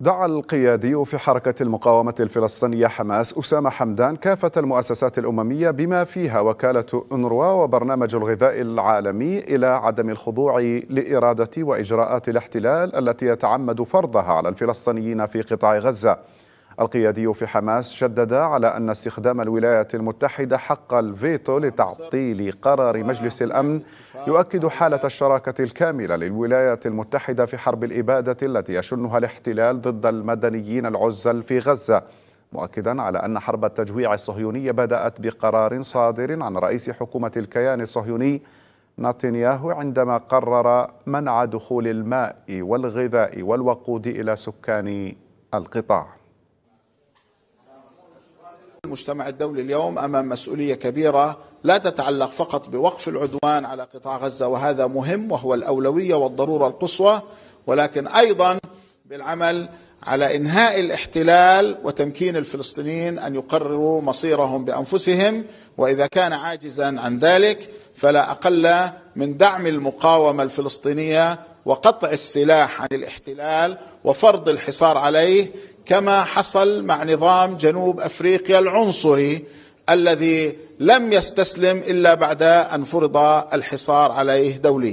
دعا القيادي في حركة المقاومة الفلسطينية حماس أسامة حمدان كافة المؤسسات الأممية بما فيها وكالة أنروا وبرنامج الغذاء العالمي إلى عدم الخضوع لإرادة وإجراءات الاحتلال التي يتعمد فرضها على الفلسطينيين في قطاع غزة. القيادي في حماس شدد على أن استخدام الولايات المتحدة حق الفيتو لتعطيل قرار مجلس الأمن يؤكد حالة الشراكة الكاملة للولايات المتحدة في حرب الإبادة التي يشنها الاحتلال ضد المدنيين العزل في غزة مؤكدا على أن حرب التجويع الصهيونية بدأت بقرار صادر عن رئيس حكومة الكيان الصهيوني نتنياهو عندما قرر منع دخول الماء والغذاء والوقود إلى سكان القطاع. المجتمع الدولي اليوم أمام مسؤولية كبيرة لا تتعلق فقط بوقف العدوان على قطاع غزة وهذا مهم وهو الأولوية والضرورة القصوى ولكن أيضا بالعمل على إنهاء الاحتلال وتمكين الفلسطينيين أن يقرروا مصيرهم بأنفسهم وإذا كان عاجزا عن ذلك فلا أقل من دعم المقاومة الفلسطينية وقطع السلاح عن الاحتلال وفرض الحصار عليه كما حصل مع نظام جنوب أفريقيا العنصري الذي لم يستسلم إلا بعد أن فرض الحصار عليه دوليا.